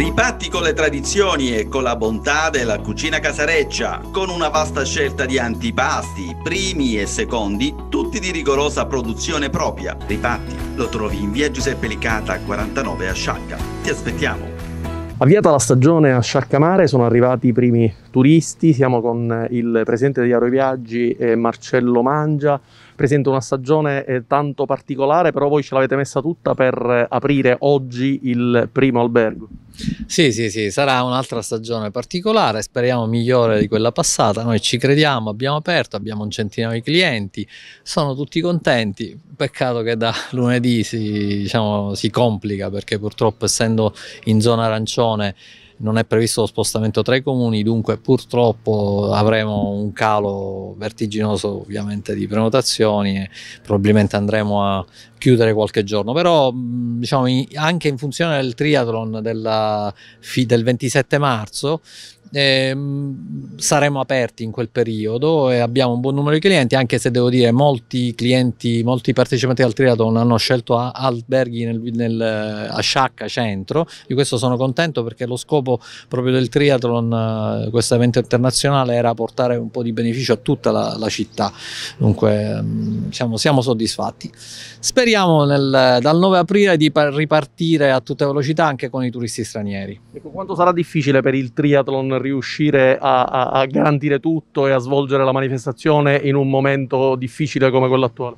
Ripatti con le tradizioni e con la bontà della cucina casareccia, con una vasta scelta di antipasti, primi e secondi, tutti di rigorosa produzione propria. Ripatti lo trovi in via Giuseppe Licata 49 a Sciacca. Ti aspettiamo. Avviata la stagione a Sciaccamare sono arrivati i primi turisti, siamo con il presidente di Aeroviaggi eh, Marcello Mangia, presenta una stagione eh, tanto particolare, però voi ce l'avete messa tutta per eh, aprire oggi il primo albergo. Sì, sì, sì, sarà un'altra stagione particolare, speriamo migliore di quella passata, noi ci crediamo, abbiamo aperto, abbiamo un centinaio di clienti, sono tutti contenti, peccato che da lunedì si, diciamo, si complica perché purtroppo essendo in zona arancione non è previsto lo spostamento tra i comuni, dunque purtroppo avremo un calo vertiginoso ovviamente di prenotazioni e probabilmente andremo a chiudere qualche giorno, però diciamo anche in funzione del triathlon della, del 27 marzo eh, saremo aperti in quel periodo e abbiamo un buon numero di clienti anche se devo dire molti clienti, molti partecipanti al triathlon hanno scelto alberghi nel, nel, a Sciacca centro. Di questo sono contento perché lo scopo proprio del triathlon questo evento internazionale era portare un po' di beneficio a tutta la, la città. Dunque siamo, siamo soddisfatti. Speriamo nel, dal 9 aprile di ripartire a tutta velocità anche con i turisti stranieri. Ecco, quanto sarà difficile per il triathlon riuscire a, a, a, garantire tutto e a svolgere la manifestazione in un momento difficile come quello attuale?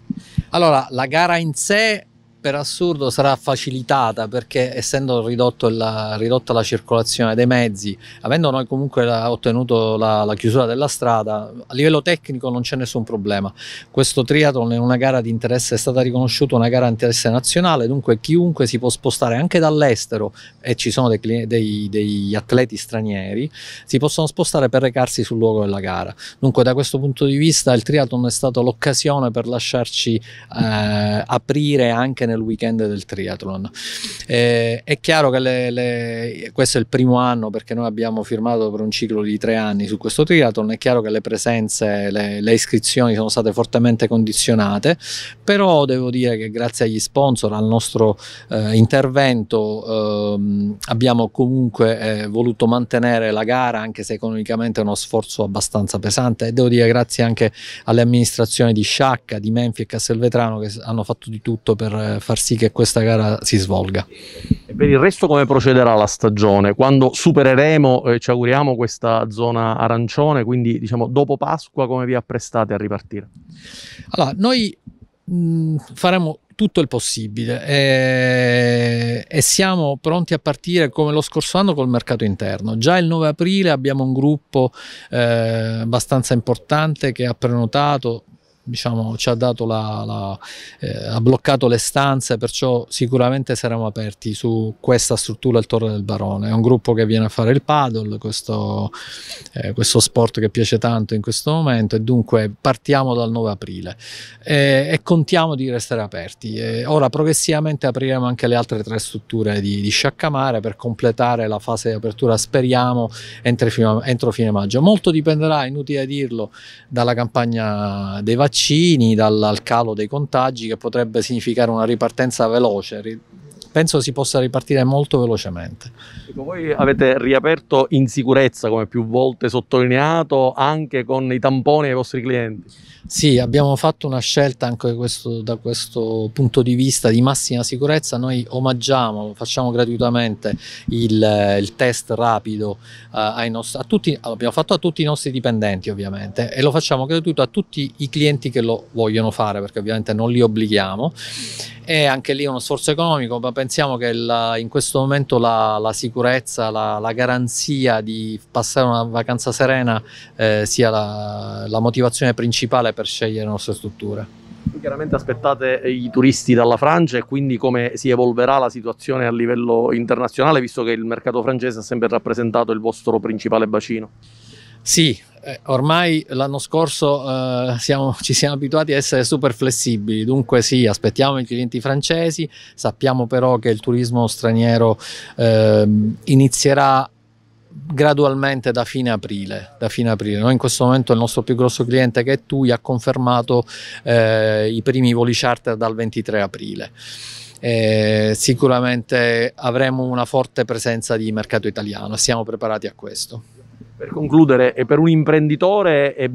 Allora, la gara in sé per assurdo sarà facilitata perché essendo la, ridotta la circolazione dei mezzi, avendo noi comunque la, ottenuto la, la, chiusura della strada, a livello tecnico non c'è nessun problema. Questo triathlon è una gara di interesse, è stata riconosciuta una gara di interesse nazionale, dunque chiunque si può spostare anche dall'estero e ci sono dei, dei, degli atleti stranieri, si possono spostare per recarsi sul luogo della gara. Dunque da questo punto di vista il triathlon è stato l'occasione per lasciarci eh, aprire anche nel weekend del triathlon. Eh, è chiaro che le, le, questo è il primo anno perché noi abbiamo firmato per un ciclo di tre anni su questo triathlon, è chiaro che le presenze, le, le iscrizioni sono state fortemente condizionate, però devo dire che grazie agli sponsor, al nostro eh, intervento eh, abbiamo comunque eh, voluto mantenere la gara anche se economicamente è uno sforzo abbastanza pesante e devo dire grazie anche alle amministrazioni di Sciacca, di Menfi e Castelvetrano che hanno fatto di tutto per eh, far sì che questa gara si svolga. E per il resto come procederà la stagione? Quando supereremo, eh, ci auguriamo, questa zona arancione, quindi diciamo dopo Pasqua come vi apprestate a ripartire? Allora, noi mh, faremo tutto il possibile e, e, siamo pronti a partire come lo scorso anno col mercato interno. Già il 9 aprile abbiamo un gruppo eh, abbastanza importante che ha prenotato diciamo, ci ha, dato la, la, eh, ha bloccato le stanze, perciò sicuramente saremo aperti su questa struttura il Torre del Barone. È un gruppo che viene a fare il paddle, questo, eh, questo sport che piace tanto in questo momento e dunque partiamo dal 9 aprile e, e contiamo di restare aperti. Ora progressivamente apriremo anche le altre tre strutture di, di Sciaccamare per completare la fase di apertura, speriamo, entro, entro fine maggio. Molto dipenderà, inutile dirlo, dalla campagna dei vaccini vaccini, dal calo dei contagi che potrebbe significare una ripartenza veloce. Penso si possa ripartire molto velocemente. Ecco, voi avete riaperto in sicurezza, come più volte sottolineato, anche con i tamponi ai vostri clienti. Sì, abbiamo fatto una scelta anche questo, da questo punto di vista di massima sicurezza. Noi omaggiamo, facciamo gratuitamente il, il test rapido ai nostri, a tutti, abbiamo fatto a tutti i nostri dipendenti ovviamente e lo facciamo gratuito a tutti i clienti che lo vogliono fare perché ovviamente non li obblighiamo è anche lì uno sforzo economico, ma pensiamo che la, in questo momento la, la sicurezza, la, la, garanzia di passare una vacanza serena eh, sia la motivazione principale per scegliere le nostre strutture. Chiaramente aspettate i turisti dalla Francia e quindi come si evolverà la situazione a livello internazionale, visto che il mercato francese ha sempre rappresentato il vostro principale bacino. Sì, eh, ormai l'anno scorso eh, siamo, ci siamo abituati a essere super flessibili, dunque sì, aspettiamo i clienti francesi, sappiamo però che il turismo straniero eh, inizierà gradualmente da fine aprile, da fine aprile. Noi in questo momento il nostro più grosso cliente che è TUI ha confermato eh, i primi voli charter dal 23 aprile eh, sicuramente avremo una forte presenza di mercato italiano, siamo preparati a questo. Per concludere, per un imprenditore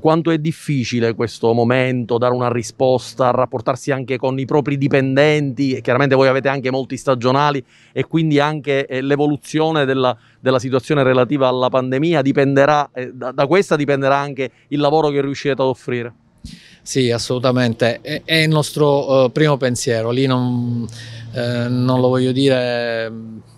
quanto è difficile questo momento, dare una risposta, rapportarsi anche con i propri dipendenti, chiaramente voi avete anche molti stagionali e quindi anche eh, l'evoluzione della, della situazione relativa alla pandemia dipenderà, eh, da, da questa dipenderà anche il lavoro che riuscirete ad offrire. Sì, assolutamente, è, è il nostro uh, primo pensiero, lì non, eh, non lo voglio dire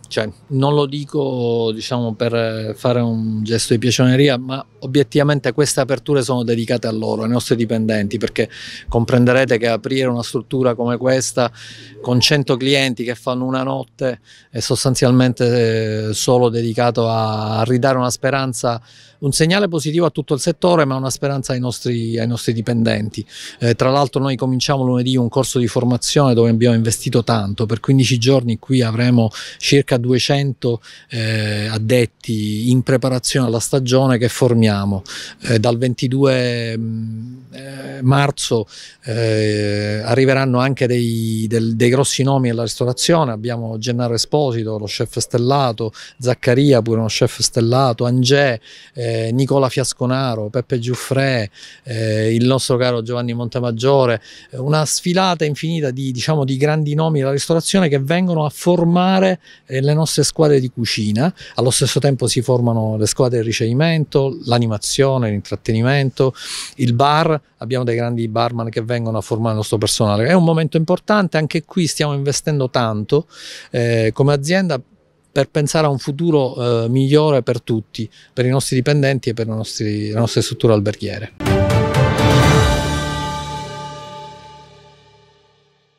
cioè, non lo dico diciamo, per fare un gesto di piacioneria, ma obiettivamente queste aperture sono dedicate a loro, ai nostri dipendenti, perché comprenderete che aprire una struttura come questa con 100 clienti che fanno una notte è sostanzialmente eh, solo dedicato a ridare una speranza un segnale positivo a tutto il settore ma una speranza ai nostri, ai nostri dipendenti. Eh, tra l'altro noi cominciamo lunedì un corso di formazione dove abbiamo investito tanto, per 15 giorni qui avremo circa 200 eh, addetti in preparazione alla stagione che formiamo. Eh, dal 22 mm, eh, marzo eh, arriveranno anche dei, del, dei grossi nomi alla ristorazione, abbiamo Gennaro Esposito, lo chef stellato, Zaccaria pure uno chef stellato, Angè, eh, Nicola Fiasconaro, Peppe Giuffre, il nostro caro Giovanni Montemaggiore, una sfilata infinita di, diciamo, di grandi nomi della ristorazione che vengono a formare eh, le nostre squadre di cucina, allo stesso tempo si formano le squadre di ricevimento, l'animazione, l'intrattenimento, il bar, abbiamo dei grandi barman che vengono a formare il nostro personale. È un momento importante, anche qui stiamo investendo tanto eh, come azienda per pensare a un futuro eh, migliore per tutti, per i nostri dipendenti e per nostri, le nostre strutture alberghiere.